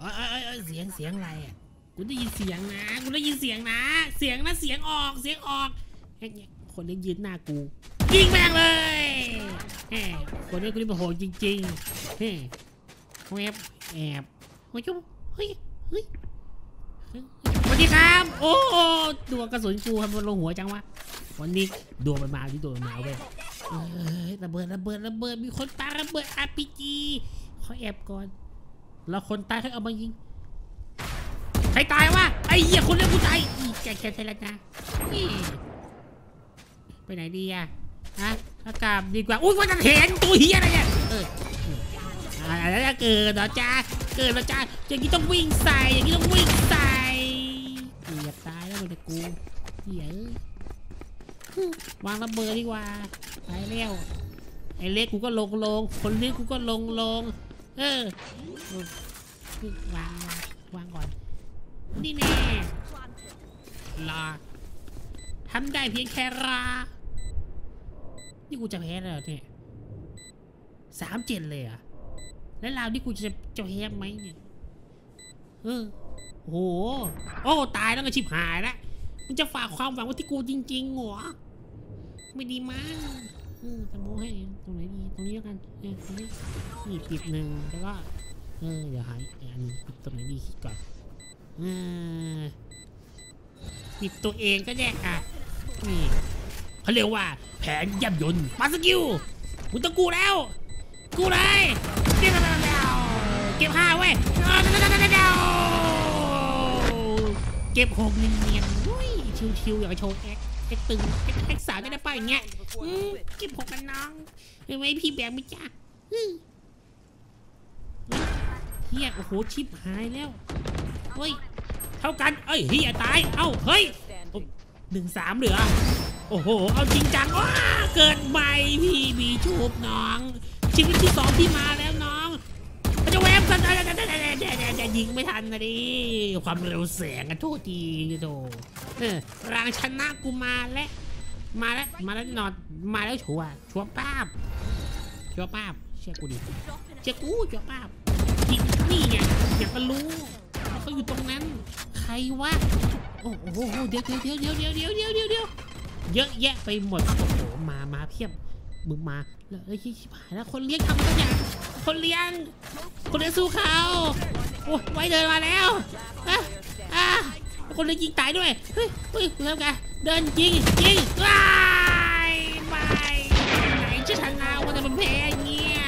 เอ้ยเอ้ยเอ้ยเอ้ยเสียงเสียงอะไรอะกูได้ยินเสียงนะกูได้ยินเสียงนะ เสียงนะเสียงออกเสียงออกเฮ้ยคนนี้ยืนหน้ากูยิงแม่งเลยแหมคนนี้กูนี่มันโหดจริงๆเฮ้แอบแอบโอ้ยจุ๊บเฮ้ยเฮ้ยเฮ้ยสวัสดีครับ โอ้ดวงกระสุนกูทำมันลงหัวจังวะวันนี้ดวงมันมาที่ดวงมันมาเว้ยระเบิดระเบิดระเบิดมีคนปาระเบิด RPG เขาแอบก่อน แล้วคนตายเขาเอามายิง ใครตายวะ ไอ้เหี้ยคนเลี้ยงกูตายอีแกแกใช่แล้วนะนี่ไปไหนดีอะฮะอากาศดีกว่า อุ้ยว่าจะเห็นตัวเหี้ยอะไรเนี่ย เอออะไรจะเกิดเหรอจ้าเกิดเหรอจ้าอย่างนี้ต้องวิ่งใส่อย่างนี้ต้องวิ่งใส่เกือบตายแล้วมันจะกูเหี้ยเอ้ยวางระเบิดดีกว่า ไปแล้วไอ้เล็กกูก็ลงลง คนเล็กกูก็ลงลง เออวางวางวางก่อน นี่แน่รอทำได้เพียงแค่รอนี่กูจะแพ้แล้วเนี่ยสามเจ็ดเลยอะแล้วราวนี่กูจะจะแพ้ไหมเนี่ย เออโห โอ้ ตายแล้วก็ชิบหายแล้วมึงจะฝากความหวังไว้ที่กูจริงๆเหรอ ไม่ดีมั้ง เออจะโมให้ ตรงไหนดี ตรงนี้แล้วกันเออตรงนี้นี่ปิดหนึ่งแล้วก็เออ เดี๋ยวหายอันปิดตรงไหนดีคิดก่อนเออปิดตัวเองก็แยกอะ นี่เขาเรียกว่าแผนยับยนต์มาสกิลมึงต้องกูแล้ว กูเลยเก็บแล้วเก็บห้าเว้ยเก็บหกเนียนๆอุ้ยชิวๆอย่าโชว์แอค แอคตึงแอคแอคสาวได้ป่ะอย่างเงี้ยอืมเก็บหกกันน้องเห็นไหมพี่แบงค์ไม่จ้าอืมเฮียโอ้โหชิบหายแล้วเฮ้ยเท่ากันเอ้ยเฮียตายเอ้าเฮ้ยหนึ่งสามเหลือโอ้โห เอาจริงจังว้าเกิดใหม่พี่บีชูบน้อง ชีวิตที่สองที่มาแล้ว จะยิงไม่ทันนะดิความเร็วแสงอะโทษทีโตเออรางชนะกูมาแล้วมาแล้วมาแล้วนอนมาแล้วชัวชัวป้าบชัวป้าบเชื่อกูดิเชื่อกูชัวป้าบยิงนี่ไงอยากจะรู้เขาอยู่ตรงนั้น ใครวะโอ้โหเดี๋ยวเดี๋ยวเดี๋ยวเดี๋ยวเดี๋ยวเดี๋ยวเดี๋ยวเยอะแยะไปหมดโอ้โหมามาเพียบ มึงมาแล้วไอ้ยชิบหายแล้วคนเลี้ยงทำตัวอย่างคนเลี้ยง คนเลี้ยงสู้เขาโอ้ยไว้เดินมาแล้วอะอะคนเลี้ยงยิงตายด้วยเฮ้ยเฮ้ยเริ่มกันเดินยิงยิงว้ายไม่ไหนจะชนะวันจะเป็นแพ้เงี้ย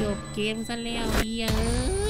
จบเกมซะแล้วเยเอ้